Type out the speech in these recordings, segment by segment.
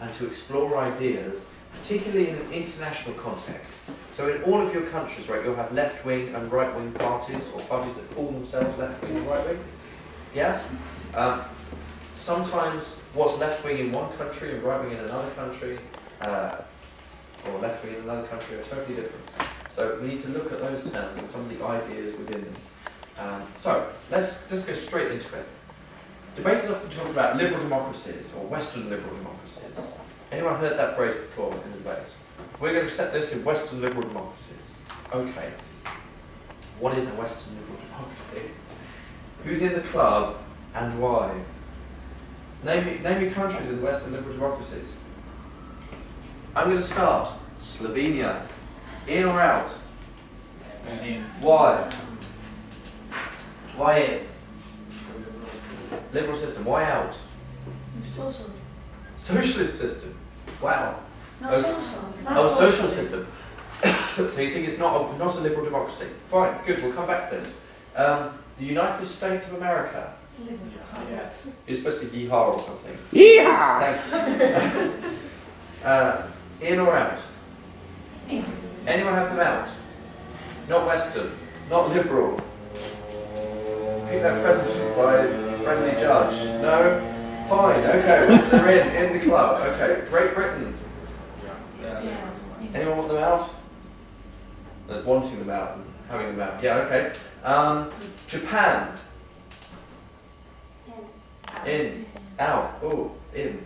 and to explore ideas, particularly in an international context. So in all of your countries, right, you'll have left-wing and right-wing parties, or parties that call themselves left-wing and right-wing. Yeah? Um, sometimes what's left-wing in one country and right-wing in another country, uh, or left-wing in another country are totally different. So we need to look at those terms and some of the ideas within them. Um, so let's, let's go straight into it. Debaters often talk about liberal democracies or Western liberal democracies. Anyone heard that phrase before in the debate? We're going to set this in Western liberal democracies. Okay. What is a Western liberal democracy? Who's in the club and why? Name me, name me countries in Western liberal democracies. I'm going to start. Slovenia. In or out? In. Why? Why in? Liberal system. Why out? Social. Socialist system. Wow. No, Okay. social. Not Oh, social socialist. system. so you think it's not a, not a liberal democracy? Fine, good. We'll come back to this. Um, the United States of America. Yes. You're supposed to be yeehaw or something. Yeehaw! Thank you. uh, in or out? In. Anyone have them out? Not Western. Not liberal. Pick that present by a friendly judge. No? Fine, okay. So they're in, in the club. Okay. Great Britain. Yeah. Yeah. Anyone want them out? There's wanting them out and having them out. Yeah, okay. Um, Japan. In. Out. Oh, in.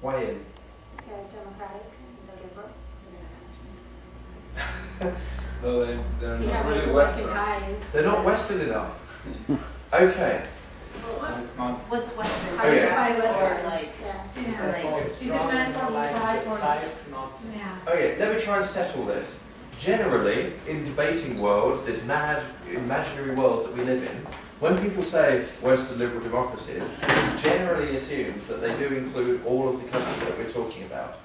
Why in? Though they, they're not really Western. Western. They're not Western enough. Okay. It's not. What's Western? Oh, yeah. High Western. Like, Yeah. Yeah. like, Is it meant for type or not? Yeah. Oh, okay, let me try and settle this. Generally, in debating world, this mad, imaginary world that we live in, when people say Western liberal democracies, it's generally assumed that they do include all of the countries that we're talking about.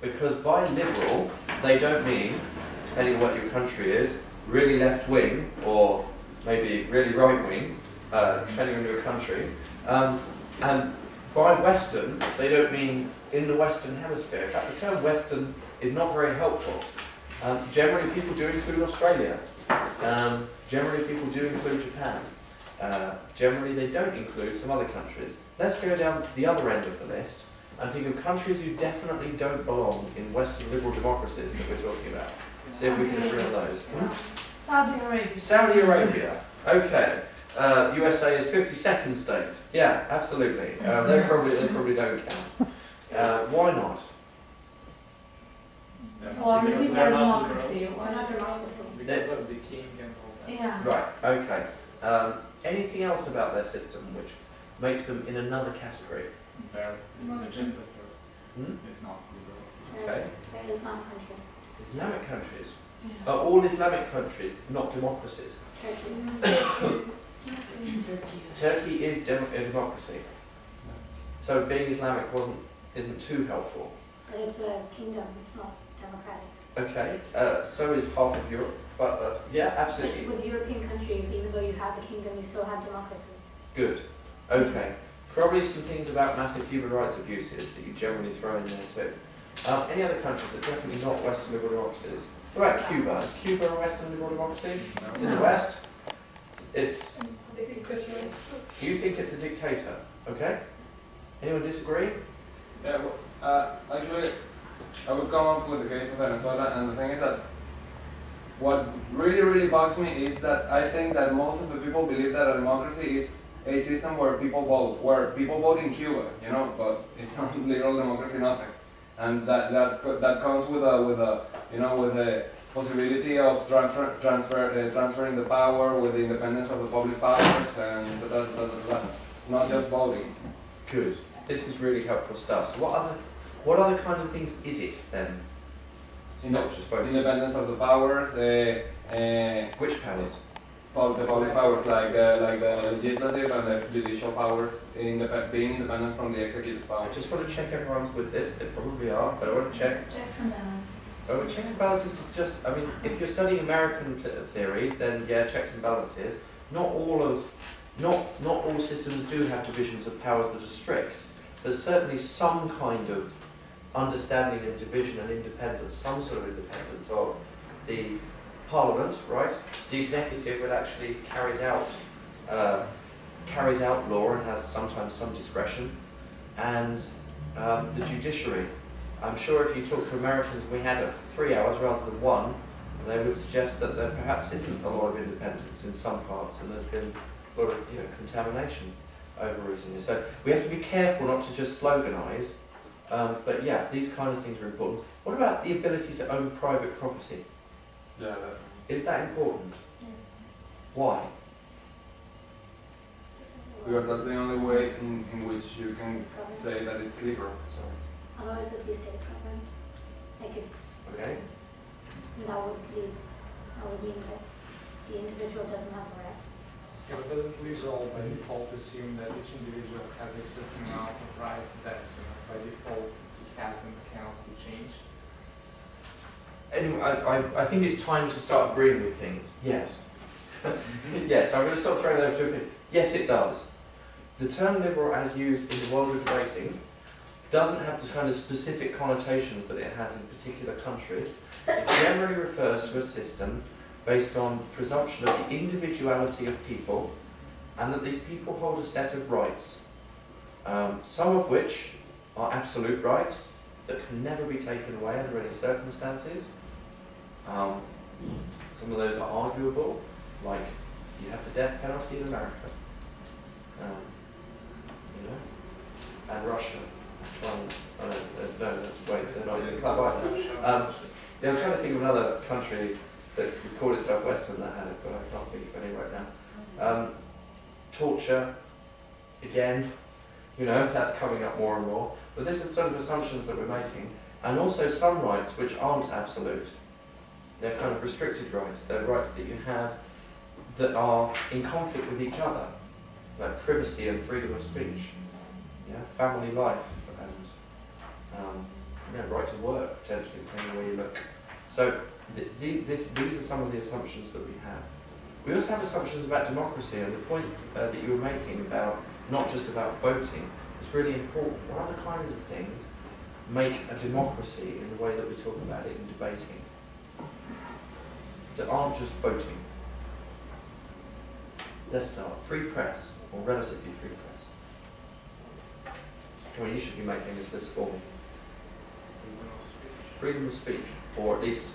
Because by liberal, they don't mean, depending on what your country is, really left wing or maybe really right wing, uh, depending on your country. Um, and by Western, they don't mean in the Western Hemisphere. In fact, the term Western is not very helpful. Um, generally, people do include Australia. Um, generally, people do include Japan. Uh, generally, they don't include some other countries. Let's go down the other end of the list and think of countries who definitely don't belong in Western liberal democracies that we're talking about. See if we can agree on those. Saudi Arabia. Saudi Arabia. Okay. Uh, USA is 52nd state. Yeah, absolutely. Uh, they probably they probably don't count. Uh, why not? They're Well, not- really because for democracy. Why Why not not democracy? liberal. Because of the king and all that. Yeah. Right. Okay. Um, anything else about their system which makes them in another category? They're, Muslim. it's just that Hmm? they're- it's not liberal. Okay. That is not country. Islamic countries. Are all Islamic countries not democracies? Turkey. Turkey is dem- a democracy. So being Islamic wasn't isn't too helpful. But it's a kingdom, it's not democratic. Okay. Uh, so is half of Europe. But that's yeah, But absolutely. with European countries, even though you have the kingdom, you still have democracy. Good. Okay. Probably some things about massive human rights abuses that you generally throw in there too. Um, any other countries that are definitely not Western liberal democracies? What about Cuba? Is Cuba a Western liberal democracy? It's in the No. West. It's. You think it's a dictator? Okay. Anyone disagree? Yeah, well, uh, actually, I would come up with the case of Venezuela, and the thing is that what really, really bugs me is that I think that most of the people believe that a democracy is a system where people vote, where people vote in Cuba, you know, but it's not liberal democracy, nothing, and that that's that comes with a with a you know with a possibility of transfer transfer uh, transferring the power with the independence of the public powers, and that, that, that, that. it's not just voting. Good. This is really helpful stuff. So what other what other kind of things is it then? It's Inde- not just voting. independence of the powers, uh, uh, Which powers? Pub- the public powers like uh, like the legislative and the judicial powers, in indep- being independent from the executive I power. just want to check everyone's with this. They probably are, but I want to check. Checks and balances. Oh, checks and balances is just, I mean, if you're studying American theory, then yeah, checks and balances. Not all of, not, not all systems do have divisions of powers that are strict, there's certainly some kind of understanding of division and independence, some sort of independence of the parliament, right? The executive that actually carries out uh, carries out law and has sometimes some discretion, and um, the judiciary. I'm sure if you talk to Americans, we had it three hours rather than one, they would suggest that there perhaps isn't a lot of independence in some parts, and there's been a lot of you know, contamination over recently. So we have to be careful not to just sloganise, um, but yeah, these kind of things are important. What about the ability to own private property? Yeah. Is that important? Why? Because that's the only way in, in which you can say that it's liberal. Sorry. Otherwise it would be state government. Like if Okay. that would lead, that would mean that the individual doesn't have the right. Yeah, but doesn't liberal by default assume that each individual has a certain amount of rights that you know, by default he has and cannot be changed? Anyway, I, I, I think it's time to start agreeing with things. Yes. yes, I'm going to stop throwing those two opinions. Yes, it does. The term liberal, as used in the world of debating, doesn't have the kind of specific connotations that it has in particular countries. It generally refers to a system based on presumption of the individuality of people and that these people hold a set of rights, um, some of which are absolute rights that can never be taken away under any circumstances. Um, some of those are arguable, like you have the death penalty in America, um, you know, and Russia. Um, uh, no, that's wait, they're not club either. Um, yeah, I'm trying to think of another country that called itself Western that had it, but I can't think of any right now. Um, torture, again, you know, that's coming up more and more. But this is sort of assumptions that we're making. And also some rights which aren't absolute. They're kind of restricted rights. They're rights that you have that are in conflict with each other, like privacy and freedom of speech, yeah, family life, and um, you know, right to work, potentially, depending where you look. So th- th- this, these are some of the assumptions that we have. We also have assumptions about democracy, and the point uh, that you were making about not just about voting is really important. What other kinds of things make a democracy in the way that we talk about it in debating that aren't just voting? Let's start. Free press, or relatively free press. Well, you should be making this list for me. Freedom of speech, or at least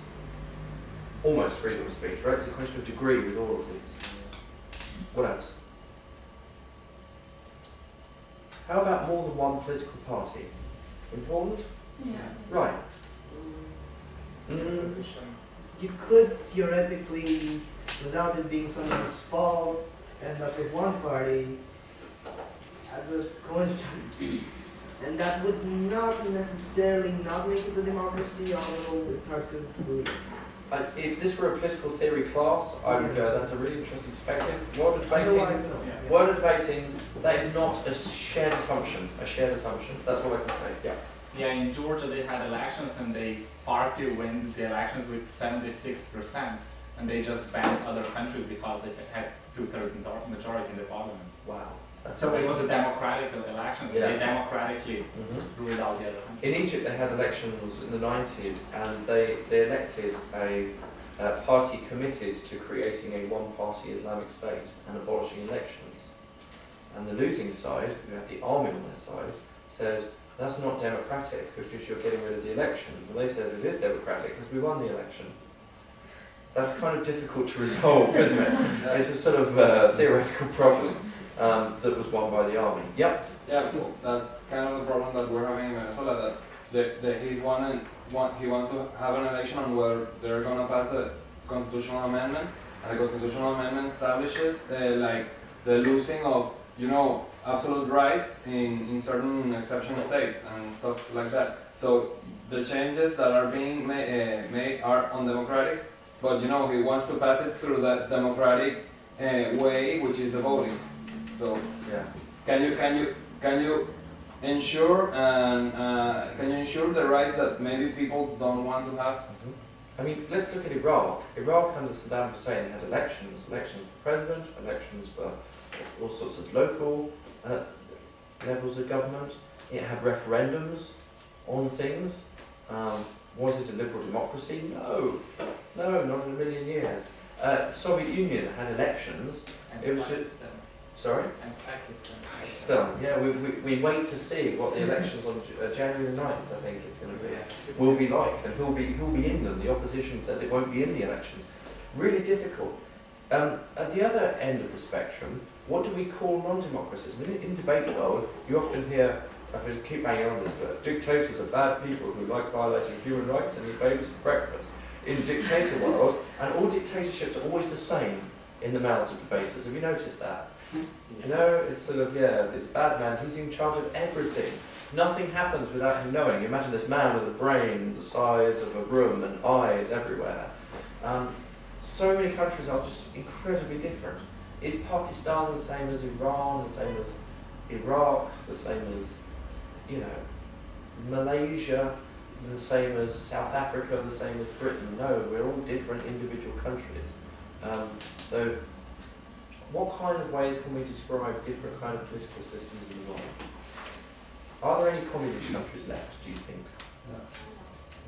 almost freedom of speech, right? It's a question of degree with all of these. What else? How about more than one political party? Important? Yeah. Right. Mm, Position. You could theoretically, without it being someone's fault, end up with one party as a coincidence. And that would not necessarily not make it a democracy, although it's hard to believe. I- if this were a political theory class, I would go, that's a really interesting perspective. What debating? Otherwise, no. Yeah. Word debating, that is not a shared assumption, a shared assumption. That's all I can say. Yeah. Yeah, in Georgia they had elections and they party win the elections with 76%, and they just banned other countries because they had two-thirds majority in the parliament. Wow. That's So it was a democratic election. Yeah. They democratically Mhm. ruled out the other countries. In Egypt, they had elections in the 90s, and they, they elected a uh, party committed to creating a one-party Islamic state and abolishing elections. And the losing side, who had the army on their side, said, that's not democratic because you're getting rid of the elections. And they said, it is democratic because we won the election. That's kind of difficult to resolve, isn't it? It's a sort of uh, theoretical problem um, that was won by the army. Yep. Yeah, well, that's kind of the problem that we're having in Venezuela. That the, the, he's wanting, want, he wants to have an election on where they're going to pass a constitutional amendment, and the constitutional amendment establishes uh, like the losing of you know absolute rights in, in certain exception states and stuff like that. So the changes that are being ma- uh, made are undemocratic, but you know he wants to pass it through that democratic uh, way, which is the voting. So Yeah. can you can you can you ensure and uh, can you ensure the rights that maybe people don't want to have? I mean, let's look at Iraq. Iraq under Saddam Hussein had elections, elections for president, elections for all sorts of local uh, levels of government. it had referendums on things. Um, was it a liberal democracy? No, no, not in a million years. Uh, Soviet Union had elections. And It was Pakistan. Sorry. And Pakistan. Pakistan. Yeah, we, we, we wait to see what the elections on uh, January the 9th, I think it's going to be, Yeah. will be like, and who'll be who'll be in them. The opposition says it won't be in the elections. Really difficult. Um, at the other end of the spectrum, what do we call non-democracies? I mean, in debate world, you often hear, I keep banging on this, but dictators are bad people who like violating human rights and eat babies for breakfast. In dictator world, and all dictatorships are always the same in the mouths of debaters. Have you noticed that? You know, it's sort of, yeah, this bad man, he's in charge of everything. Nothing happens without him knowing. Imagine this man with a brain the size of a room and eyes everywhere. Um, so many countries are just incredibly different. Is Pakistan the same as Iran, the same as Iraq, the same as, you know, Malaysia, the same as South Africa, the same as Britain? No, we're all different individual countries. Um, so what kind of ways can we describe different kind of political systems in the world? Are there any communist countries left, do you think? No.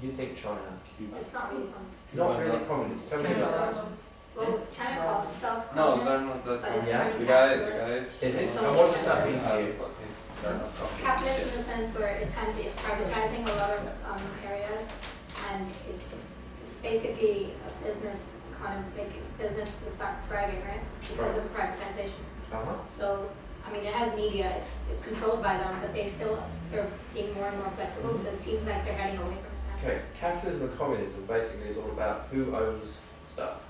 You think China? Cuba. It's not really communist. Not really communist. Tell me about that. Well, China calls itself No, communist, they're not that. but it's Yeah, turning The guy, the capitalist. guys. Is it? So And what does that it's- mean to you? It's capitalist in the sense where it's hand, it's privatizing a lot of um, areas, and it's it's basically a business kind of like its business is start thriving, right? Because of privatization. Uh-huh. So, I mean, it has media, it's, it's controlled by them, but they still, they're being more and more flexible, so it seems like they're heading away from that. Okay, capitalism and communism basically is all about who owns stuff.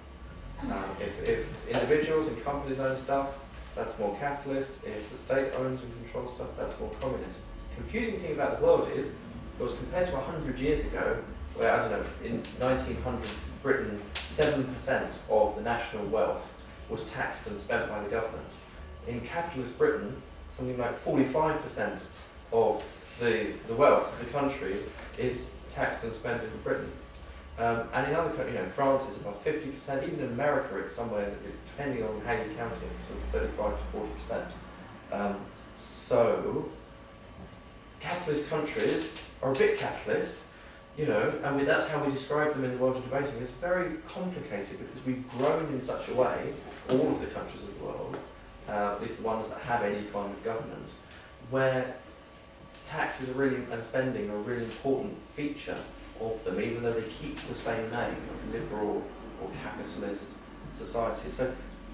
Um, if, if individuals and companies own stuff, that's more capitalist. If the state owns and controls stuff, that's more communism. Confusing thing about the world is, was compared to 100 years ago, where, I don't know, in 1900 Britain, 7% of the national wealth was taxed and spent by the government. In capitalist Britain, something like 45% of the, the wealth of the country is taxed and spent in Britain. Um, and in other countries, you know, France is about 50%, even in America it's somewhere, depending on how you count it, sort of 35 to 40%. Um, so, capitalist countries are a bit capitalist, you know, and we, that's how we describe them in the world of debating. It's very complicated because we've grown in such a way, all of the countries of the world, uh, at least the ones that have any kind of government, where taxes are really and spending are a really important feature of them, even though they keep the same name, liberal or capitalist society. So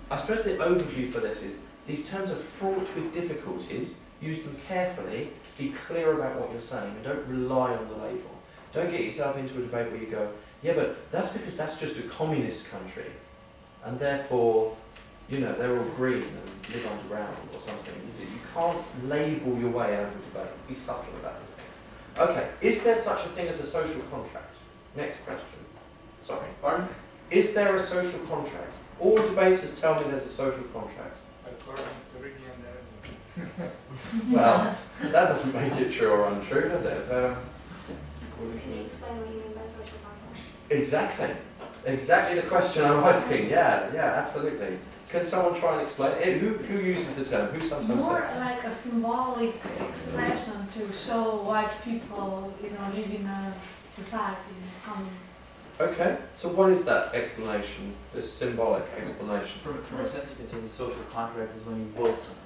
I suppose the overview for this is these terms are fraught with difficulties. Use them carefully. Be clear about what you're saying, and don't rely on the label. Don't get yourself into a debate where you go, yeah, but that's because that's just a communist country, and therefore, you know, they're all green and live underground or something. You, can't label your way out of a debate. Be subtle about this. Okay, is there such a thing as a social contract? Next question. Sorry. Pardon? Is there a social contract? All debaters tell me there's a social contract. According to Ricky and there isn't. Well, that doesn't make it true or untrue, does it? Um, Can you explain what you mean by social contract? exactly. Exactly the question I'm asking. Yeah, yeah, absolutely. Can someone try and explain? Eh, Who, who uses the term? Who sometimes More says? like a symbolic expression to show white people, you know, live in a society, in common. Okay, so what is that explanation? This symbolic explanation? From, from a sense, you can say the social contract is when you vote someone.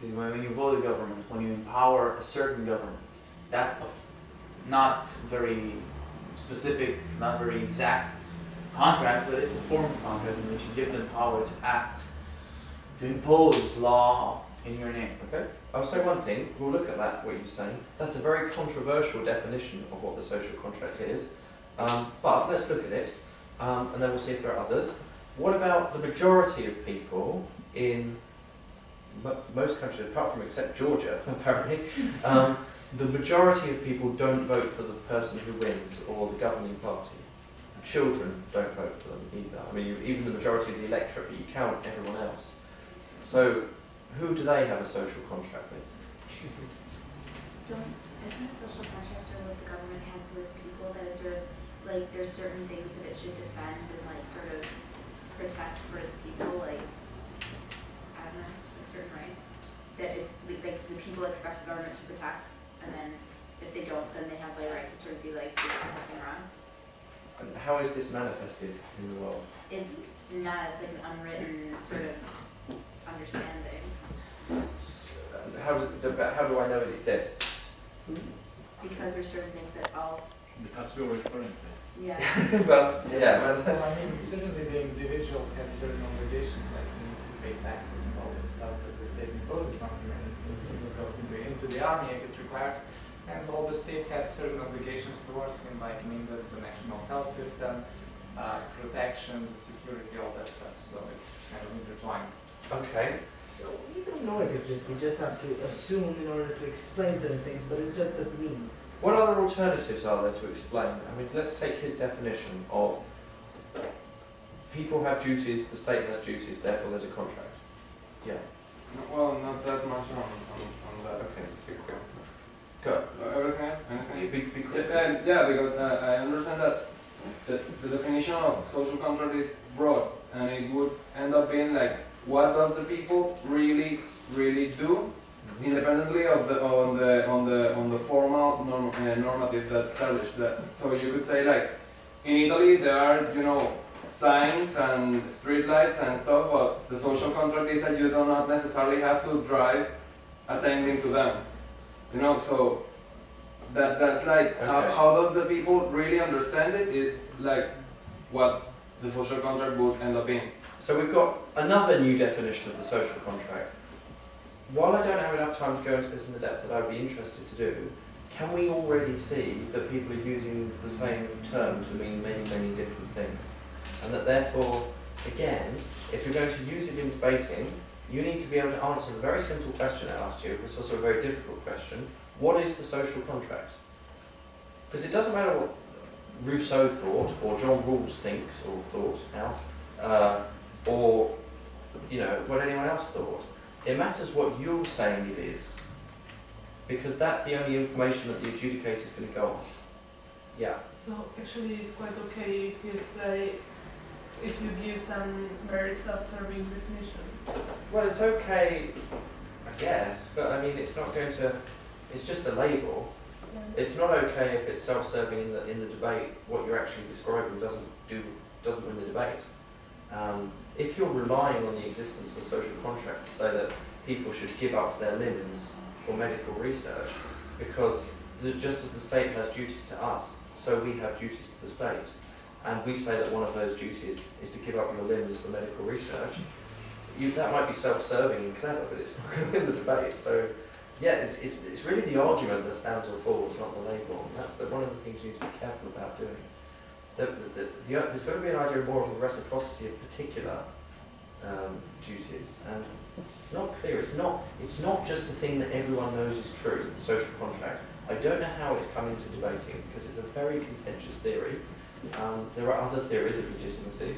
Because when, when you vote a government, when you empower a certain government, that's a f- not very specific, not very exact contract, but it's a form of contract in which you give them power to act, to impose law in your name. Okay, I'll say one thing. We'll look at that, what you're saying. That's a very controversial definition of what the social contract is. Um, but let's look at it, um, and then we'll see if there are others. What about the majority of people in mo- most countries, apart from except Georgia, apparently, um, the majority of people don't vote for the person who wins or the governing party. Children don't vote for them either. I mean, even the majority of the electorate, but you count everyone else. So, who do they have a social contract with? Don't, isn't a social contract sort of what the government has to its people, that it's sort of, like, there's certain things that it should defend and like sort of protect for its people, like, I don't know, like certain rights? That it's, like, the people expect the government to protect, and then if they don't, then they have the right to sort of be like, doing something wrong. And how is this manifested in the world? It's not, it's like an unwritten sort of understanding, S- How, does, how do I know it exists? because there's certain things that all, Because we were referring to it. yeah. well, yeah, well, Well, I mean, certainly the individual has certain obligations, like he needs to pay taxes and all that stuff that the state imposes on him, and if he needs to go into, into the army it's required. And all the state has certain obligations towards him, like, I mean, the, the national health system, uh, protection, the security, all that stuff, so it's kind of intertwined. okay. So We don't know it exists, we just have to assume in order to explain certain things, but it's just a means. What other alternatives are there to explain? I mean, let's take his definition of people have duties, the state has duties, therefore there's a contract. Yeah. No, Well, not that much on, on, on that Okay. Go. Everything, anything? Yeah, yeah, because uh, I understand that the, the definition of social contract is broad, and it would end up being like, what does the people really, really do, independently of the on the on the on the formal norm, uh, normative that's established. That so you could say like, in Italy there are you know signs and streetlights and stuff, but the social contract is that you do not necessarily have to drive attending to them. You know, so that that's like how, how does the people really understand it? It's like what the social contract would end up being. So we've got another new definition of the social contract. While I don't have enough time to go into this in the depth that I'd be interested to do, can we already see that people are using the same term to mean many, many different things? And that therefore, again, if you're going to use it in debating, you need to be able to answer the very simple question I asked you, which is also a very difficult question. What is the social contract? Because it doesn't matter what Rousseau thought, or John Rawls thinks, or thought now, uh, or you know what anyone else thought. It matters what you're saying it is, because that's the only information that the adjudicator is going to go on. Yeah. So actually it's quite okay if you say, if you give some very self-serving definition. Well, it's okay, I guess, but I mean, it's not going to. It's just a label. It's not okay if it's self-serving in the in the debate. What you're actually describing doesn't do doesn't win the debate. Um, if you're relying on the existence of a social contract to say that people should give up their limbs for medical research, because the, just as the state has duties to us, so we have duties to the state, and we say that one of those duties is to give up your limbs for medical research, you, that might be self-serving and clever, but it's not win the debate. So, yeah, it's, it's, it's really the argument that stands or falls, not the label. And that's the, one of the things you need to be careful about doing. The, the, the, the, there's got to be an idea more of a reciprocity of particular um, duties, and it's not clear. It's not. It's not just a thing that everyone knows is true. The social contract. I don't know how it's come into debating because it's a very contentious theory. Um, there are other theories of legitimacy,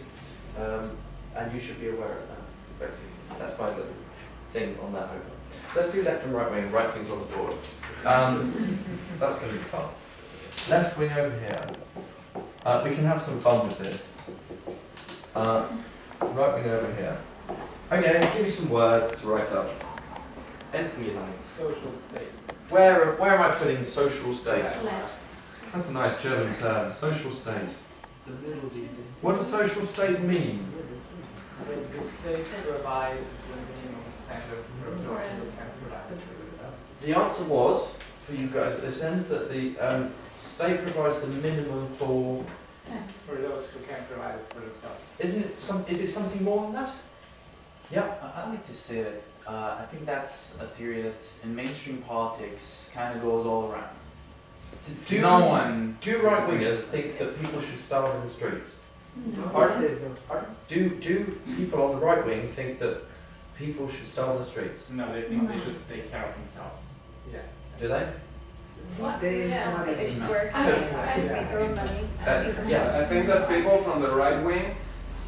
um, and you should be aware of that. Basically, that's my little thing on that over. Let's do left and right wing. Right things on the board. Um, that's going to be fun. Left wing over here. Uh, we can have some fun with this. Uh, right wing over here. Okay, give me some words to write up. Anything you like. Social state. Where, where am I putting social state? Left. That's a nice German term, social state. The little d. What does social state mean? The, the state provides the minimum standard for those who can provide themselves. The answer was, for you guys at this end, that the um, state provides the minimum for. For those who can't provide it for themselves. Isn't it some? Is it something more than that? Yeah. I- I'd like to say that uh, I think that's a theory that's in mainstream politics kind of goes all around. Do no one. Do right wingers think that people should starve in the streets? No. Pardon? Pardon? Do do people on the right wing think that people should starve in the streets? No, they think they should take care of themselves. Yeah. Do they? What? They- Yeah. some of They them- should work I- and make their own money. Uh, and feed yes. themselves. I think that people from the right wing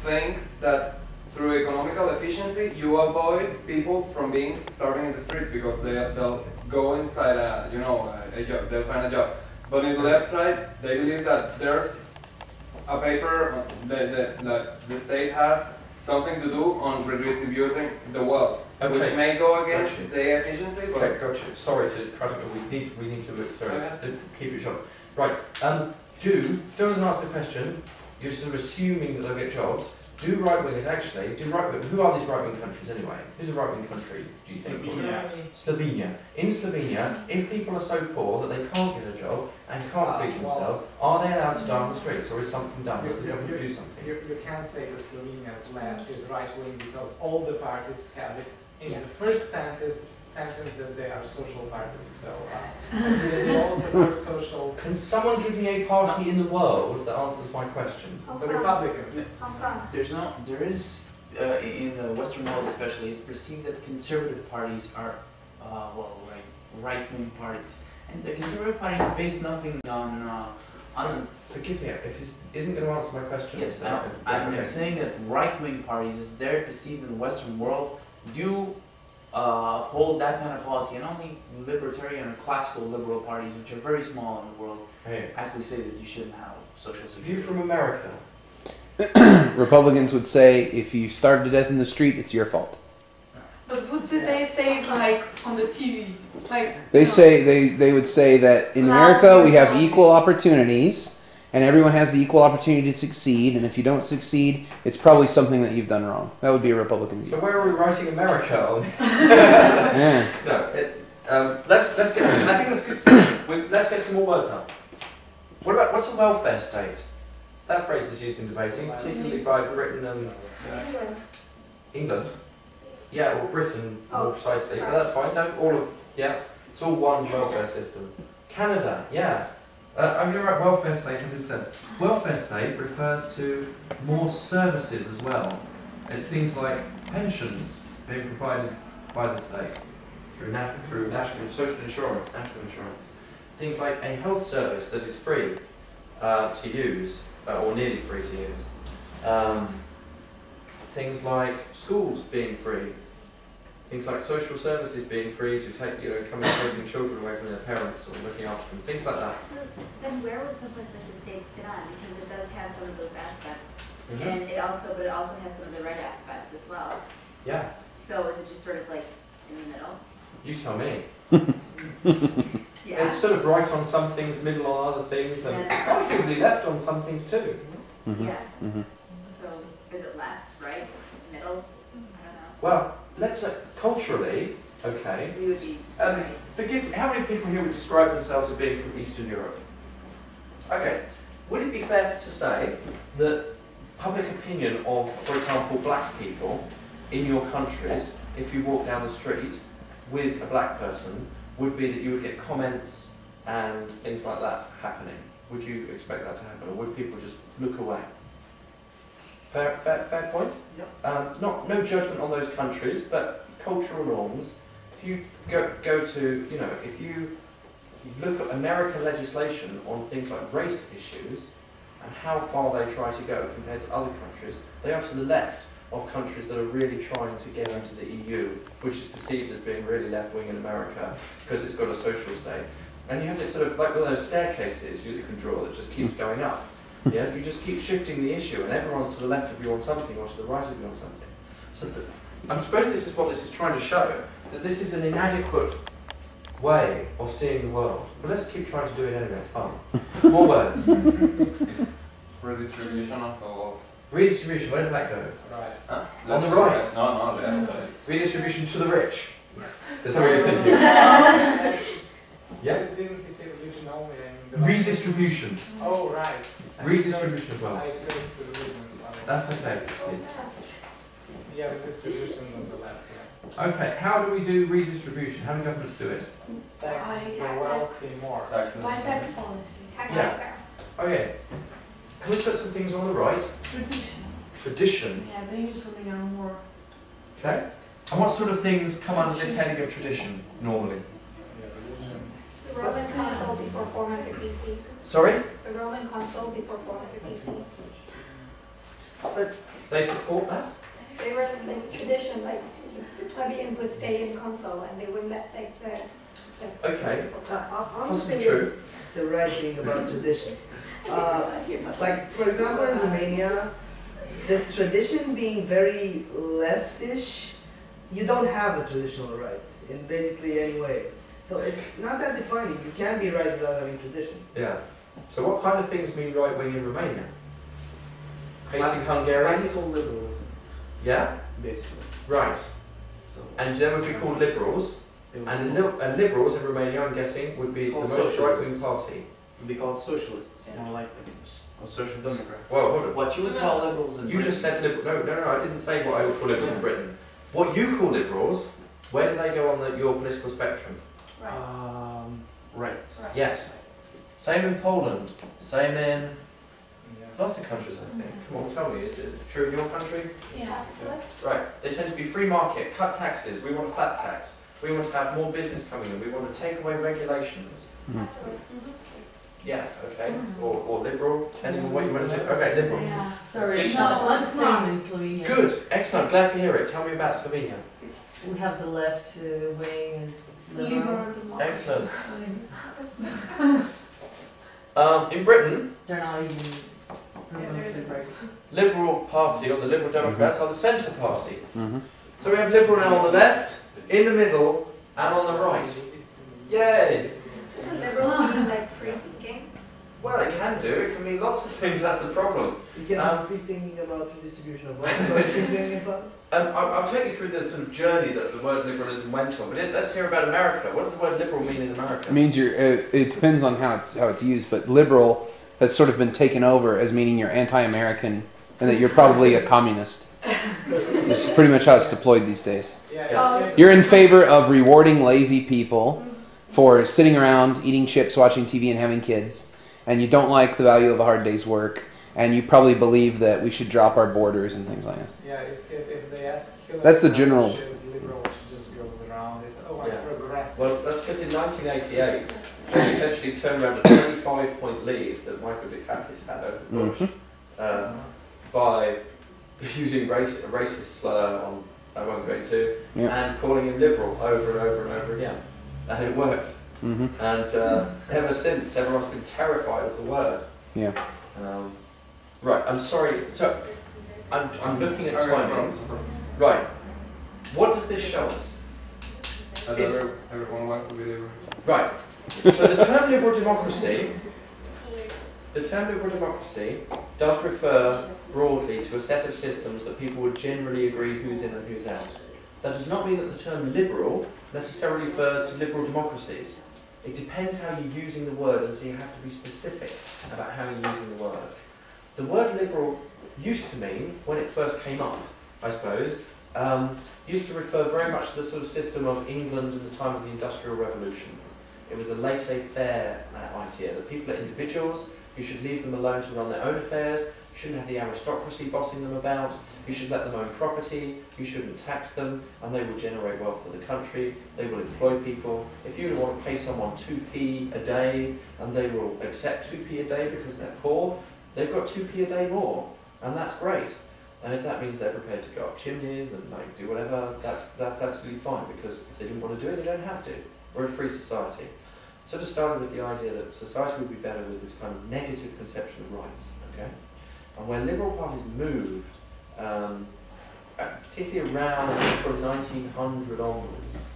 thinks that through economical efficiency you avoid people from being starving in the streets because they they'll go inside a you know a, a job they'll find a job. But in the left side they believe that there's a paper uh, that the, the, the state has something to do on redistributing the wealth. Okay. which may go against the efficiency, but Okay, gotcha. Sorry to cut it, but we need, we need to, sorry, Okay. to keep it short. Right, um, do, still doesn't ask the question, you're sort of assuming that they'll get jobs. Do right wingers actually, do right wing, who are these right wing countries anyway? Who's a right wing country, do you think? Slovenia. Slovenia. In Slovenia, if people are so poor that they can't get a job and can't Ah, feed well- themselves, are they allowed to die on the streets or is something done? Does the You- you- government do something? You, you can't say that Slovenia's left is right wing because all the parties have it in Yeah. the first sentence, sentence that they are social parties, so, uh, they also are social, Can someone give me a party in the world that answers my question? Hong the Republicans. Hong Kong. There's no, there is, uh, in the Western world especially, it's perceived that conservative parties are, uh, well, right, right-wing parties. And the conservative parties base nothing on, uh, on, Forgive me, if this isn't going to answer my question. yes, I'm, I'm okay. saying that right-wing parties, as they're perceived in the Western world, do, uh, hold that kind of policy, and only libertarian or classical liberal parties, which are very small in the world, Hey, actually say that you shouldn't have social security. view from America. Republicans would say if you starve to death in the street, it's your fault. But would they say it like on the TV? Like They you know, say they, they would say that in America we have equal opportunities and everyone has the equal opportunity to succeed and if you don't succeed, it's probably something that you've done wrong. That would be a Republican view. So where are we writing America on? Yeah. no, it, um, let's let's get. I think that's good. We, let's get some more words up. What about what's a welfare state? That phrase is used in debating, particularly by Britain and England. England. Yeah, or Britain more Oh, precisely, but that's fine. No, all of yeah, it's all one welfare system. Canada, yeah. Uh, I'm going to write welfare state instead. Welfare state refers to more services as well, and things like pensions being provided by the state through, na- through national social insurance, national insurance. Things like a health service that is free uh, to use, uh, or nearly free to use. Um, things like schools being free. Things like social services being free to take, you know, coming and taking children away from their parents or looking after them. Things like that. So then where would someplace like the States fit on? Because it does have some of those aspects. Mhm. And it also, but it also has some of the right aspects as well. Yeah, So is it just sort of like in the middle? you tell me. Yeah. It's sort of right on some things, middle on other things, and Yeah. arguably left on some things too. Mhm. Yeah. Mhm. So is it left, right, middle? I don't know. Well, let's say culturally, okay. know. We would be, Um, forgive me, how many people here would describe themselves as being from Eastern Europe? Okay, would it be fair to say that public opinion of, for example, black people in your countries, if you walk down the street with a black person, would be that you would get comments and things like that happening? Would you expect that to happen, or would people just look away? Fair, fair, fair point? Yep. Um, not, no judgment on those countries, but cultural norms. If you go, go to, you know, if you look at American legislation on things like race issues and how far they try to go compared to other countries, they are to the left of countries that are really trying to get into the EU, which is perceived as being really left-wing in America because it's got a social state. And you have this sort of, like one of those staircases you can draw that just keeps going up. Yeah, you just keep shifting the issue, and everyone's to the left of you on something or to the right of you on something. So th- I suppose this is what this is trying to show that this is an inadequate way of seeing the world. But let's keep trying to do it anyway. It's fun. More words. redistribution of, of Redistribution. Where does that go? Right. huh? On the Left, right. No, no, left. left. Redistribution to the rich. Is that what you're thinking? Yeah. Didn't he say religion only? I mean, the Redistribution. Oh, right. Redistribution of wealth. agree with the religion, sorry. That's okay. please. Yeah, redistribution on the left, yeah. Okay. How do we do redistribution? How do governments do it? Tax the tax. wealthy more. Taxes. by tax policy. Yeah. Okay. Oh, Can we put some things on the right? Tradition. Tradition. Yeah, they usually are more. Okay. And what sort of things come under this heading of tradition normally? The Roman consul before 400 BC. Sorry? The Roman consul before 400 BC. But They support that? They were like tradition, like the plebeians would stay in consul and they wouldn't let like the. the- Okay. I, I, I'm Possibly thinking true. the right thing about tradition. Uh, like for example in Romania, the tradition being very leftish you don't have a traditional right in basically any way. So it's not that defining. You can be right without having tradition. Yeah. So what kind of things mean right wing in Romania? Hating Class- Hungarians? Classical liberalism, Yeah? basically. Right. So And they would be called liberals. And, li- and liberals in Romania, I'm guessing, would be the Called most right wing socialists. party. would be called socialists, more likely, or social democrats. Well, hold on. What you would call liberals in You just said liberal. No, no, no, I didn't say what I would call liberals in Britain. What you call liberals, where do they go on the, your political spectrum? Um, right. Yes. Same in Poland. Same in Yeah. lots of countries, I think. Come on, tell me, is it true in your country? Yeah. Right. They tend to be free market, cut taxes. We want a flat tax. We want to have more business coming in. We want to take away regulations. Mm. Yeah. Okay. Or, or liberal, depending on what you want to do. Okay, liberal. Yeah. Sorry, it's not, it's not the same in Slovenia. Good. Excellent. Glad to hear it. Tell me about Slovenia. We have the left uh, wing is liberal. Liberal democracy. Excellent. Um, in Britain, They're not even remotely. Liberal Party or the Liberal Democrats are the centre party. hmm So we have Liberal now on the left, in the middle, and on the right. Yay! Doesn't liberal mean like free thinking? Well, it can do. It can mean lots of things. That's the problem. You can Um, be thinking about redistribution of wealth, or thinking about Um, I'll, I'll take you through the sort of journey that the word liberalism went on. But it, let's hear about America. What does the word liberal mean in America? It means you're. Uh, it depends on how it's how it's used, but liberal has sort of been taken over as meaning you're anti-American and that you're probably a communist. this is pretty much how it's deployed these days. Yeah, Oh, You're in favor of rewarding lazy people for sitting around eating chips, watching TV, and having kids, and you don't like the value of a hard day's work, and you probably believe that we should drop our borders and things like that. Yeah, if, if, if they ask Hillary That's the Clinton, general- She's liberal, she just goes around it. Oh, I'm Yeah. progressive. Well, that's because in 1988, they essentially turned around a 25 point lead that Michael Dukakis had over Bush Mhm. uh, by using race, a racist slur on, I won't go into, Yeah. and calling him liberal over and over and over again. And it worked. hmm And uh, ever since, everyone's been terrified of the word. Yeah. Um, right, I'm sorry. So, I'm, I'm looking at timings. Right. What does this show us? That It's- everyone wants to be liberal. Right. So the term liberal democracy, the term liberal democracy does refer broadly to a set of systems that people would generally agree who's in and who's out. That does not mean that the term liberal necessarily refers to liberal democracies. It depends how you're using the word, and so you have to be specific about how you're using the word. The word liberal used to mean, when it first came up, I suppose, um, used to refer very much to the sort of system of England in the time of the Industrial Revolution. It was a laissez-faire uh, idea that people are individuals, you should leave them alone to run their own affairs, you shouldn't have the aristocracy bossing them about, you should let them own property, you shouldn't tax them, and they will generate wealth for the country, they will employ people. If you want to pay someone 2p a day and they will accept 2p a day because they're poor, they've got 2p a day more, and that's great. And if that means they're prepared to go up chimneys and like do whatever, that's that's absolutely fine because if they didn't want to do it, they don't have to. We're a free society. Sort of started with the idea that society would be better with this kind of negative conception of rights, okay? And where liberal parties moved, um, uh, particularly around from 1900 onwards,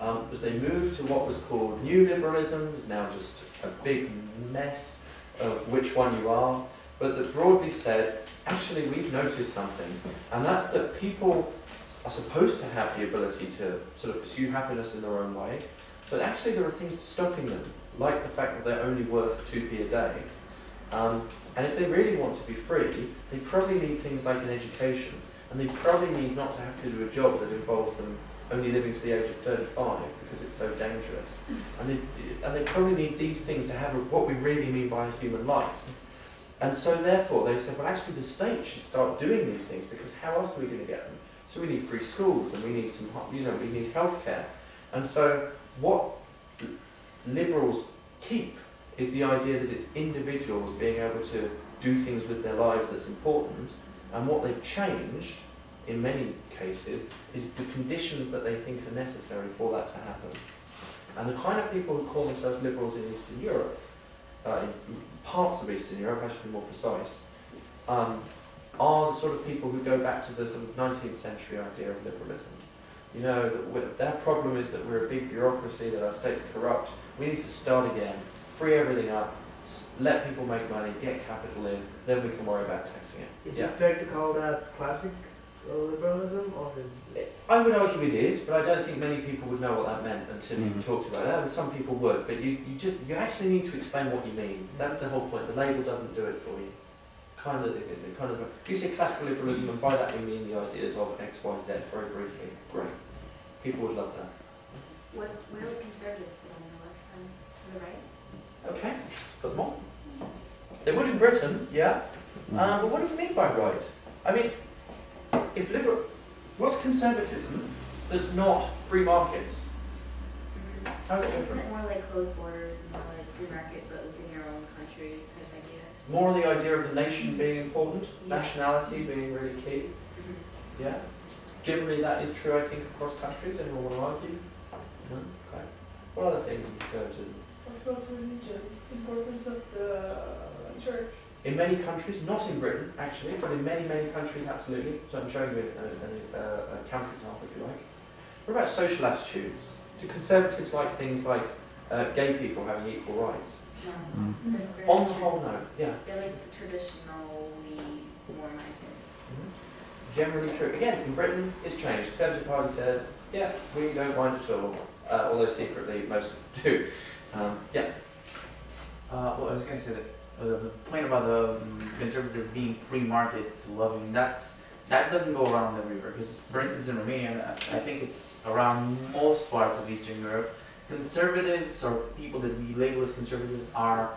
um, was they moved to what was called new liberalism, is now just a big mess of which one you are, but that broadly said, actually we've noticed something, and that's that people are supposed to have the ability to sort of pursue happiness in their own way, but actually there are things stopping them, like the fact that they're only worth 2p a day. Um, and if they really want to be free, they probably need things like an education, and they probably need not to have to do a job that involves them only living to the age of 35 because it's so dangerous. And they, and they probably need these things to have what we really mean by a human life. And so therefore they said, well actually the state should start doing these things because how else are we going to get them? So we need free schools and we need some, you know, we need healthcare. And so what liberals keep is the idea that it's individuals being able to do things with their lives that's important. And what they've changed in many cases is the conditions that they think are necessary for that to happen. And the kind of people who call themselves liberals in Eastern Europe, uh, in parts of Eastern Europe, I should be more precise, um, are the sort of people who go back to the sort of 19th century idea of liberalism. You know, that their problem is that we're a big bureaucracy, that our state's corrupt. We need to start again, free everything up, let people make money, get capital in, then we can worry about taxing it. Is Yeah. it fair to call that classic liberalism, or is it? I would argue it is, but I don't think many people would know what that meant until you Mhm. talked about it. And some people would, but you, you just you actually need to explain what you mean. That's the whole point. The label doesn't do it for you. Kind of, it, it kind of. You say classical liberalism, and by that we mean the ideas of X, Y, Z. Very briefly, great. People would love that. What, where would conservatives fit on the list then? To the right? Okay, let's put them on. They would in Britain, yeah. Um, but what do you mean by right? I mean, if liberal, what's conservatism that's not free markets? How's it Isn't different? it more like closed borders and more like free market but within your own country type idea? More the idea of the nation being important, Yeah. nationality being really key. Mm-hmm. Yeah. Generally, that is true. I think across countries. Anyone want to argue? No. Okay. What other things in conservatism? What about religion? Importance of the uh, church. In many countries, not in Britain actually, but in many, many countries, absolutely. So I'm showing you a, a, a, a counterexample, if you like. What about social attitudes? Do conservatives like things like uh, gay people having equal rights? Mm. They're On the whole, no. Yeah. They're like traditionally more minded. Mhm. Generally true. Again, in Britain, it's changed. Conservative Party says, yeah, we don't mind at all, uh, although secretly most of them do. Um, yeah. Uh, well, I was going to say that the point about the um, conservative being free market loving, that's that doesn't go around everywhere. Because, for instance, in Romania, I I think it's around most parts of Eastern Europe, conservatives or people that we label as conservatives are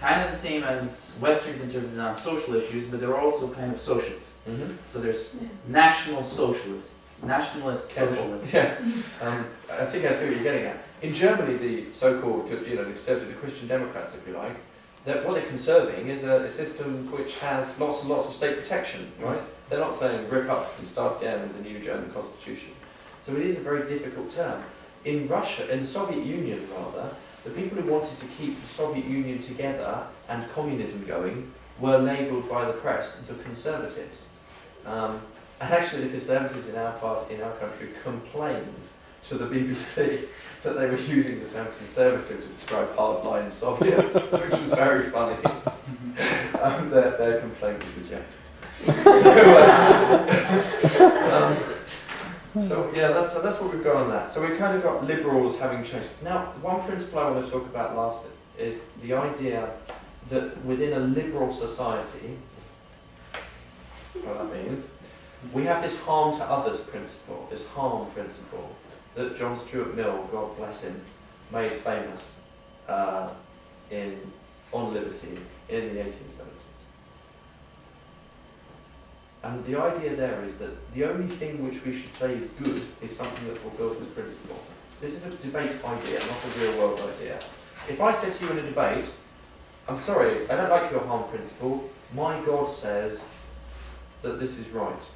kind of the same as Western conservatives on social issues, but they're also kind of socialists. Mm-hmm. So there's national socialists, nationalist Careful. socialists. Yeah. Um, I think I see what you're getting at. In Germany, the so-called, you know, the conservative, the Christian Democrats, if you like, that what they're conserving is a, a system which has lots and lots of state protection, right? They're not saying rip up and start again with the new German constitution. So it is a very difficult term. In Russia, in the Soviet Union rather, the people who wanted to keep the Soviet Union together and communism going were labelled by the press the conservatives. Um, and actually, the conservatives in our part, in our country, complained to the BBC that they were using the term conservative to describe hardline Soviets, which was very funny. um, their, their complaint was rejected. So, uh, um, so yeah, that's, so that's what we've got on that. So we've kind of got liberals having changed. Now, one principle I want to talk about last is the idea that within a liberal society, what that means, we have this harm to others principle, this harm principle that John Stuart Mill, God bless him, made famous uh, in on liberty in the 1870s. And the idea there is that the only thing which we should say is good is something that fulfills this principle. This is a debate idea, not a real world idea. If I said to you in a debate, I'm sorry, I don't like your harm principle, my God says that this is right,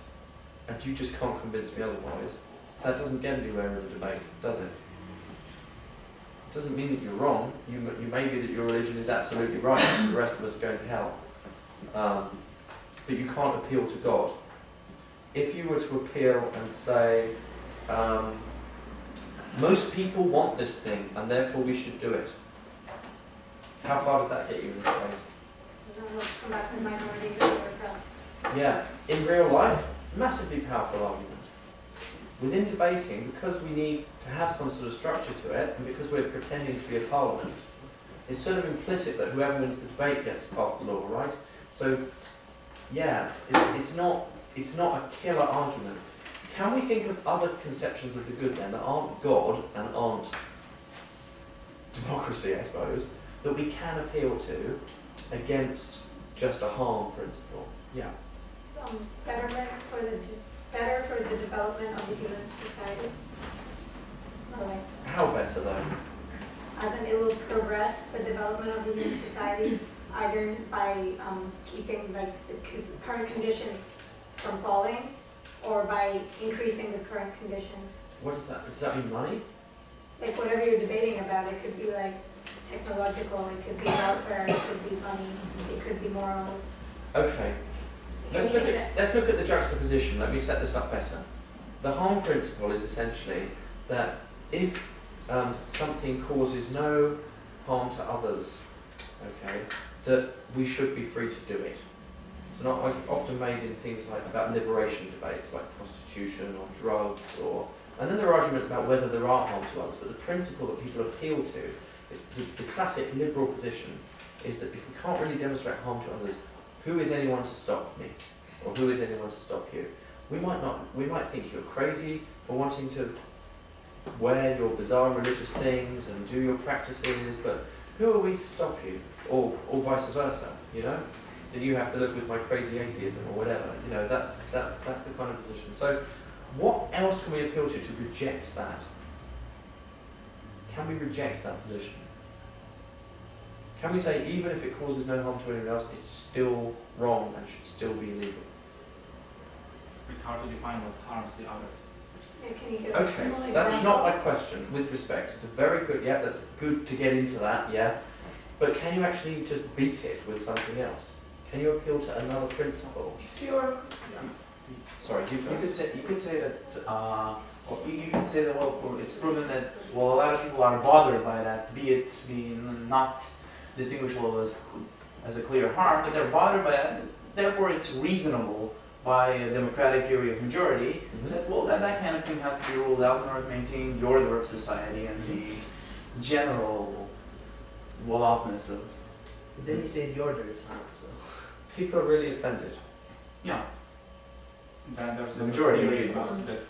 and you just can't convince me otherwise, that doesn't get anywhere in a debate, does it? It doesn't mean that you're wrong. You, you may be that your religion is absolutely right, and the rest of us are going to hell. Um, but you can't appeal to God. If you were to appeal and say, um, most people want this thing, and therefore we should do it, how far does that get you in the debate? Come back with minorities that were oppressed. Yeah, in real life, massively powerful argument. Within debating, because we need to have some sort of structure to it, and because we're pretending to be a parliament, it's sort of implicit that whoever wins the debate gets to pass the law, right? So, yeah, it's, it's not it's not a killer argument. Can we think of other conceptions of the good then that aren't God and aren't democracy, I suppose, that we can appeal to against just a harm principle? Yeah. Some betterment for the, better for the development of the human society. Another. How better though? As in, it will progress the development of the human society either by um, keeping like the current conditions from falling or by increasing the current conditions. What does that? Does that mean money? Like whatever you're debating about, it could be like technological, it could be welfare, it could be money, it could be morals. Okay. Let's look at let's look at the juxtaposition. Let me set this up better. the harm principle is essentially that if um, something causes no harm to others, okay, that we should be free to do it. It's not like often made in things like about liberation debates, like prostitution or drugs, or and then there are arguments about whether there are harm to others. But the principle that people appeal to, the, the classic liberal position, is that if we can't really demonstrate harm to others, who is anyone to stop me, or who is anyone to stop you? We might not. We might think you're crazy for wanting to wear your bizarre religious things and do your practices, but who are we to stop you? Or, or vice versa, you know? That you have to live with my crazy atheism or whatever. You know, that's, that's, that's the kind of position. So, what else can we appeal to to reject that? Can we reject that position? Can we say, even if it causes no harm to anyone else, it's still wrong and should still be illegal? It's hard to define what harms the others. Yeah, Can you give Okay, that's not my question, with respect. It's a very good, yeah, that's good to get into that, yeah. But can you actually just beat it with something else? Can you appeal to another principle? If you're Sorry, you You could say you could say that uh, or you, you could say that well it's proven that well a lot of people are bothered by that, be it being not distinguishable as as a clear harm, but they're bothered by that. Therefore, it's reasonable by a democratic theory of majority Mhm. that well that, that kind of thing has to be ruled out in order to maintain the order of society and the general well-offness of Then you say the order is harm, so. People are really offended. yeah. Then there's The the majority theory about that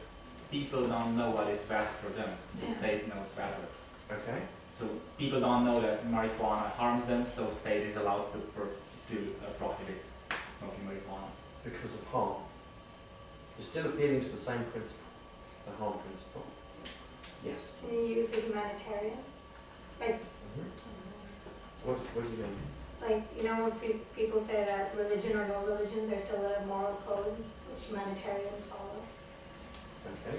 people don't know what is best for them. The Yeah. state knows better. Okay. So people don't know that marijuana harms them, so state is allowed to for, to uh, prohibit smoking marijuana. Because of harm. You're still appealing to the same principle, the harm principle. Yes. Can you use the humanitarian? Like, Mhm. What, what do you mean? like, you know, when pe- people say that religion or no religion, there's still a moral code which humanitarians follow. Okay.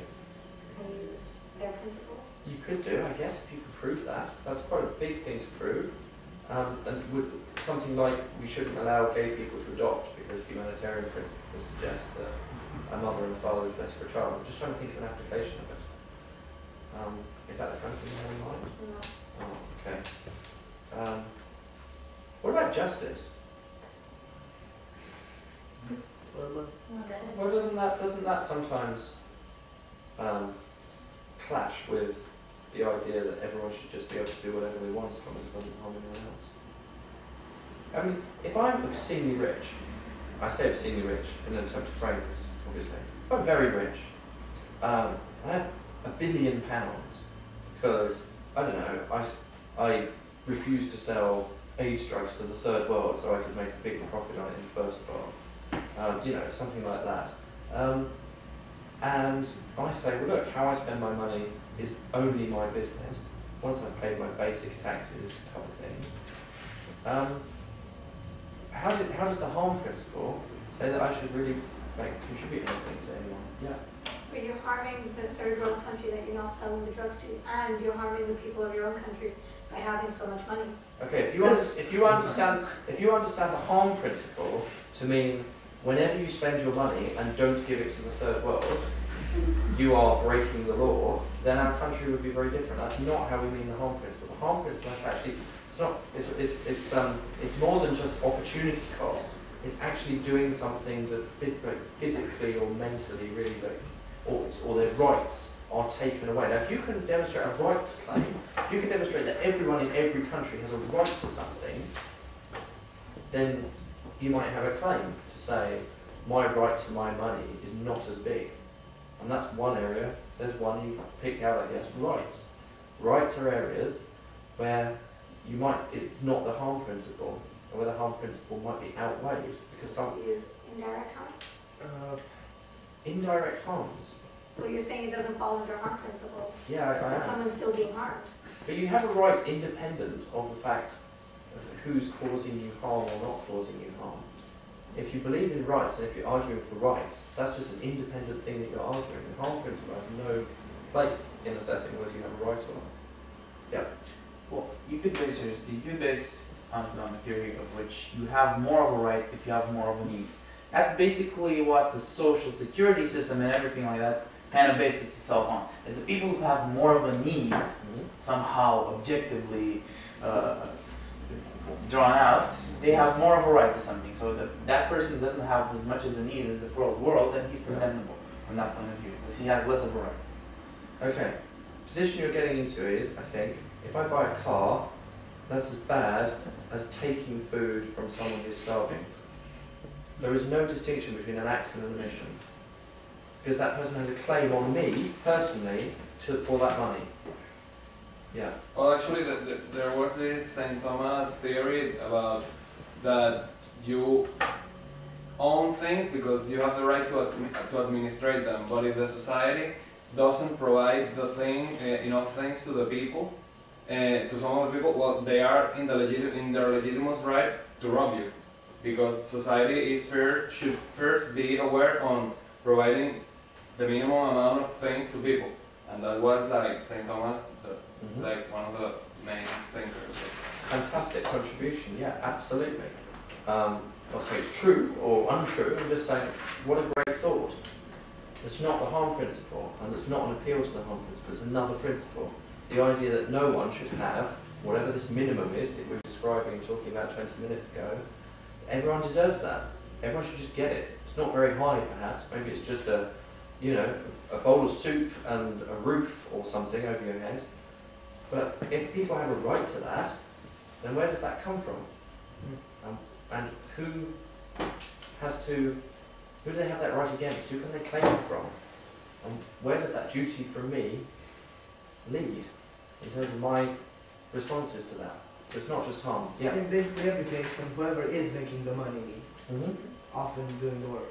Can you use their principles? You could do, I guess, if you could prove that. That's quite a big thing to prove. Um, and would something like we shouldn't allow gay people to adopt because humanitarian principles suggest that a mother and a father is best for a child. I'm just trying to think of an application of it. Um, is that the kind of thing you have in mind? No. Oh, okay. Um, what about justice? Well, doesn't that doesn't that sometimes um, clash with the idea that everyone should just be able to do whatever they want as long as it doesn't harm anyone else? I mean, if I'm obscenely rich, I say obscenely rich in an attempt to frame this, obviously. If I'm very rich, um, I have a billion pounds because I don't know. I, I refuse to sell AIDS drugs to the third world so I could make a big profit on it in the first world um, you know, something like that. Um, and I say, well, look, how I spend my money is only my business. Once I've paid my basic taxes to cover things, um, how, did, how does the harm principle say that I should really like contribute anything to anyone? Yeah. But you're harming the third world country that you're not selling the drugs to, and you're harming the people of your own country by having so much money. Okay, if you, under, if you understand if you understand the harm principle to mean whenever you spend your money and don't give it to the third world, you are breaking the law, then our country would be very different. That's not how we mean the harm principle. The harm principle is actually it's not it's, it's, it's um it's more than just opportunity cost. It's actually doing something that physically or mentally really like or, or their rights are taken away. Now, if you can demonstrate a rights claim, if you can demonstrate that everyone in every country has a right to something, then you might have a claim to say, my right to my money is not as big. And that's one area. There's one you've picked out, I guess, rights. Rights are areas where you might, it's not the harm principle, or where the harm principle might be outweighed, because some You use indirect harm. uh, indirect harms. Well, you're saying it doesn't fall under harm principles, Yeah, I, I am. someone's still being harmed. But you have a right independent of the fact of who's causing you harm or not causing you harm. If you believe in rights and if you're arguing for rights, that's just an independent thing that you're arguing. The harm principle has no place in assessing whether you have a right or not. Yeah. Well, you could base your, you could base on, on a theory of which you have more of a right if you have more of a need. That's basically what the social security system and everything like that kind of bases itself on. That the people who have more of a need, somehow objectively uh, drawn out, they have more of a right to something. So that that person doesn't have as much as a need as the world world, then he's condemnable from that point of view, because he has less of a right. Okay. Position you're getting into is, I think, if I buy a car, that's as bad as taking food from someone who's starving. There is no distinction between an act and an omission. Because that person has a claim on me, personally, to, for that money. Yeah. Well, actually, the, the, there was this St. Thomas theory about that you own things because you have the right to, admi- to administrate them, but if the society doesn't provide the thing, uh, enough things to the people, uh, to some of the people, well, they are in, the legit- in their legitimate right to rob you. Because society is fair, should first be aware on providing the minimum amount of things to people. And that was like St. Thomas, the Mhm. like one of the main. Fantastic contribution, yeah, absolutely. Um, I'll say it's true or untrue, I'm just saying, what a great thought. It's not the harm principle, and it's not an appeal to the harm principle, it's another principle. The idea that no one should have whatever this minimum is that we were describing, talking about 20 minutes ago, everyone deserves that. Everyone should just get it. It's not very high, perhaps. Maybe it's just a, you know, a bowl of soup and a roof or something over your head. But if people have a right to that, then where does that come from? Um, and who has to, who do they have that right against? Who can they claim it from? And where does that duty from me lead in terms of my responses to that? So it's not just harm. Yeah. In basically every case, from whoever is making the money, hmm often doing the work.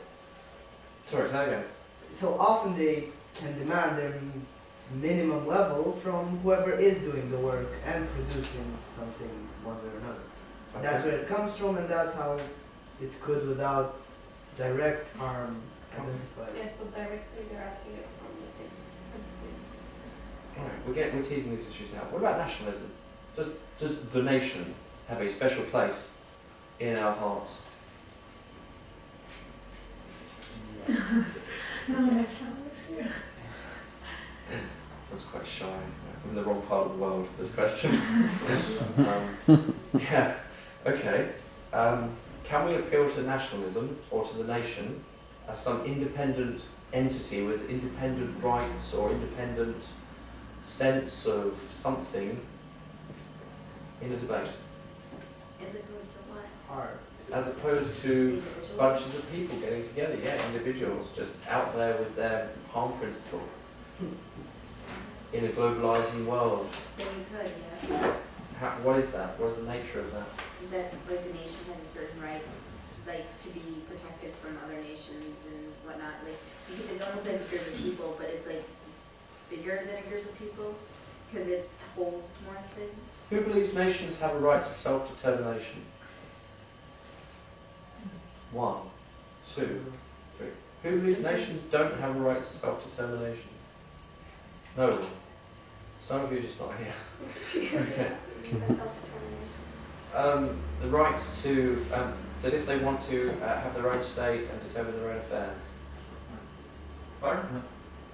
Sorry, say that again. So often they can demand their m- minimum level from whoever is doing the work and producing something one way or another. That's where it comes from, and that's how it could, without direct harm, identified. Yes, but directly they're asking it from the state. From the state. Right, we're, getting, we're teasing these issues out. What about nationalism? Does, does the nation have a special place in our hearts? No nationalism. I was quite shy. I'm in the wrong part of the world for this question. um, yeah, okay. Um, can we appeal to nationalism or to the nation as some independent entity with independent rights or independent sense of something in a debate, As opposed to what? Hard. as opposed to bunches of people getting together, yeah, individuals just out there with their harm principle in a globalizing world. Then you could, yeah. How, what is that? What is the nature of that? That like the nation has a certain right, like to be protected from other nations and whatnot. Like it's almost like a group of people, but it's like bigger than a group of people because it holds more things. Who believes nations have a right to self-determination? One, two, three. Who believes nations don't have a right to self-determination? No. Some of you are just not here. Okay. the self-determination. Um, the rights to, um, that if they want to uh, have their own state and determine their own affairs, Pardon?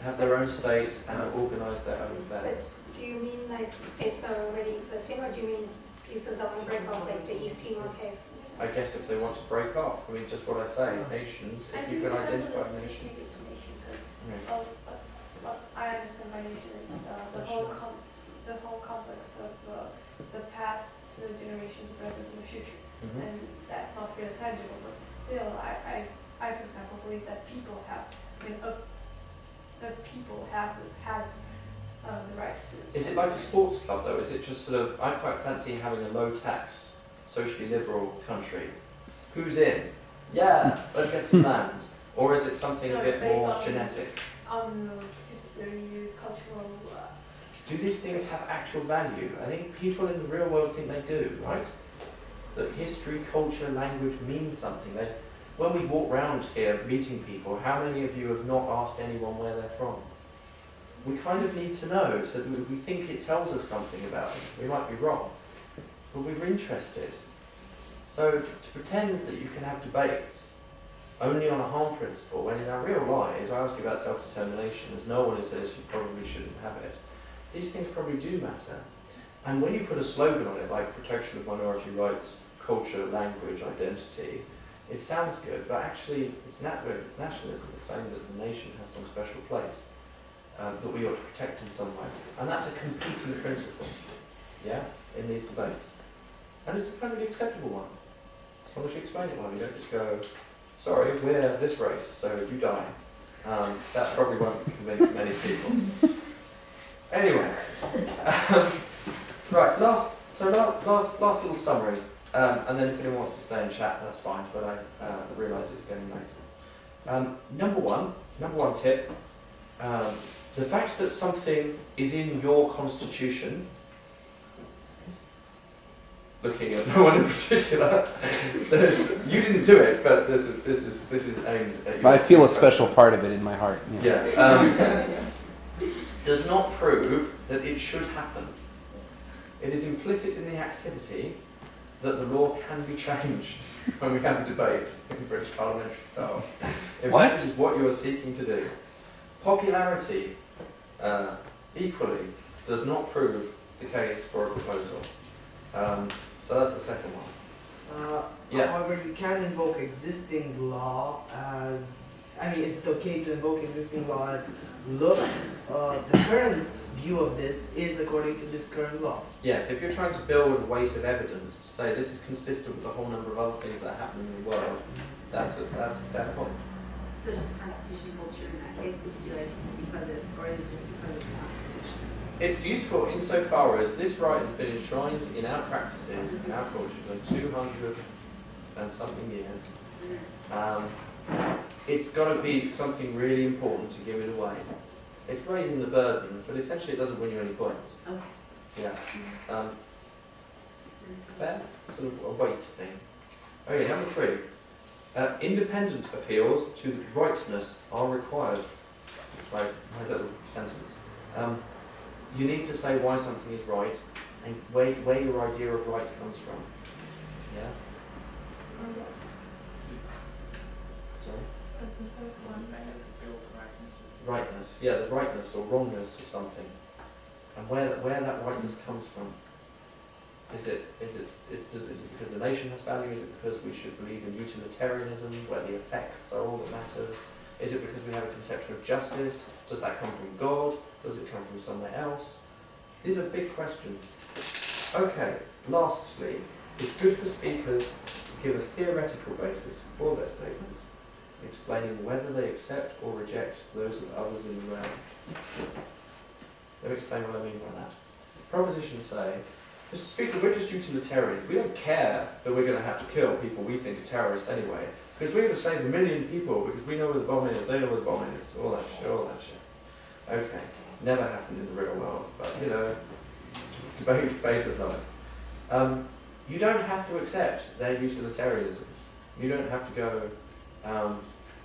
have their own state and organise their own affairs. Do you mean like states that are already existing, or do you mean pieces that want to break off, like the East Timor case? I guess if they want to break off, I mean, just what I say, nations, if you can identify a nation. Yeah. Well, what, what I understand by nation is uh, the whole com- the whole complex of uh, the past, the generations, the present, and the future. Mhm. And that's not really tangible, but still, I, I, I for example believe that people have, I mean, uh, that people have has uh, the right to. Is it like a sports club though? Is it just sort of, I quite fancy having a low tax, socially liberal country. Who's in? Yeah, let's get some land. Or is it something a No, it's bit more on- genetic? uh, history, cultural. Uh, Do these things have actual value? I think people in the real world think they do, right? That history, culture, language means something. They, when we walk round here meeting people, how many of you have not asked anyone where they're from? We kind of need to know. To, we- think it tells us something about them. We might be wrong, but we're interested. So to pretend that you can have debates only on a harm principle, when in our real lives, I ask you about self-determination, there's no one who says you probably shouldn't have it. These things probably do matter. And when you put a slogan on it, like protection of minority rights, culture, language, identity, it sounds good, but actually it's, nat- it's nationalism. It's saying that the nation has some special place um, that we ought to protect in some way. And that's a competing principle, yeah, in these debates. And it's a perfectly acceptable one. As long as you explain it well, you don't just go, sorry, we're this race, so you die. Um, that probably won't convince many people. Anyway, um, right, last, so la- last, last little summary, um, and then if anyone wants to stay and chat, that's fine, but I uh, realise it's getting late. Um, number one, number one tip, um, the fact that something is in your constitution, looking at no one in particular, you didn't do it, but this is, this is, this is aimed at you. But I feel a special part of it in my heart. Yeah. Yeah. Um, does not prove that it should happen. It is implicit in the activity that the law can be changed when we have a debate in British parliamentary style. If What? that is what you are seeking to do. Popularity, uh, equally, does not prove the case for a proposal. Um, so that's the second one. Uh, Yeah. However, you can invoke existing law as, I mean, is it okay to invoke existing law as, look, uh, the current view of this is according to this current law. Yes, if you're trying to build a weight of evidence to say this is consistent with a whole number of other things that are happening in the world, that's a, that's a fair point. So does the Constitution hold true in that case? Would you be like, because it's, or is it just because it's the Constitution? It's useful insofar as this right has been enshrined in our practices, in our culture, for 200 and something years. Um, it's got to be something really important to give it away. It's raising the burden, but essentially it doesn't win you any points. Okay. Yeah. Um, fair? Sort of a weight thing. Okay, number three. Uh, independent appeals to the rightness are required. My little sentence. Um, you need to say why something is right and where, where your idea of right comes from. Yeah? Sorry? Rightness. Yeah, the rightness or wrongness of something. And where, where that rightness comes from. Is it, is it, is, does, is it because the nation has value? Is it because we should believe in utilitarianism, where the effects are all that matters? Is it because we have a conception of justice? Does that come from God? Does it come from somewhere else? These are big questions. Okay, lastly, it's good for speakers to give a theoretical basis for their statements, explaining whether they accept or reject those of others in the round. Let me explain what I mean by that. Propositions say, Mr. Speaker, we're just utilitarians. We don't care that we're going to have to kill people we think are terrorists anyway, because we're going to save a million people because we know where the bomb is, they know where the bomb is, all that shit, all that shit. Okay, never happened in the real world, but you know, debate basis on it. Um, you don't have to accept their utilitarianism. You don't have to go, um,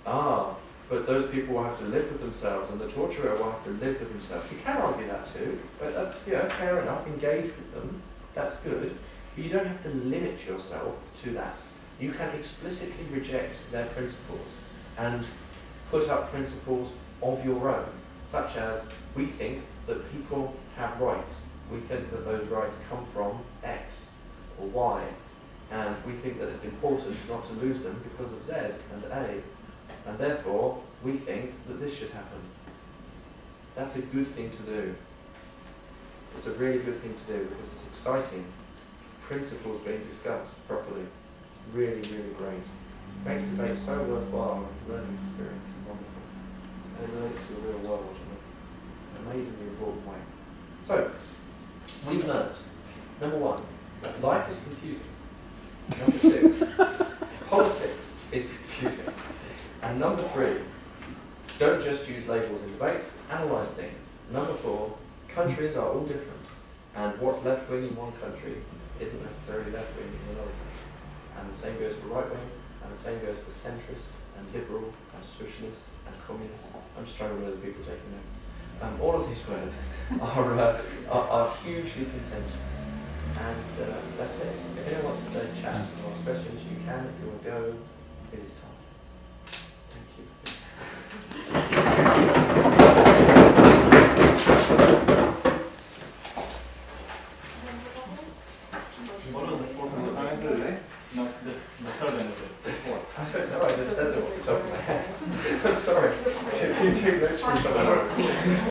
ah, but those people will have to live with themselves and the torturer will have to live with himself. You can argue that too, but that's yeah, fair enough, engage with them, that's good. But you don't have to limit yourself to that. You can explicitly reject their principles and put up principles of your own, such as we think that people have rights. We think that those rights come from X or Y, and we think that it's important not to lose them because of Z and A, and therefore we think that this should happen. That's a good thing to do. It's a really good thing to do because it's exciting. Principles being discussed properly. Really, really great. Makes debate so worthwhile and learning experience and wonderful. And it relates to the real world in an amazingly important way. So, we've learnt, number one, that life is confusing. Number two, politics is confusing. And number three, don't just use labels in debate, analyse things. Number four, countries are all different. And what's left wing in one country isn't necessarily left wing in another country. And the same goes for right wing, and the same goes for centrist, and liberal, and socialist, and communist. I'm just trying to remember the people taking notes. Um, all of these words are, uh, are, are hugely contentious. And uh, that's it. If anyone wants to stay and chat or ask questions, you can. If you want to go, it is time. どうも。